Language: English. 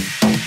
Bye.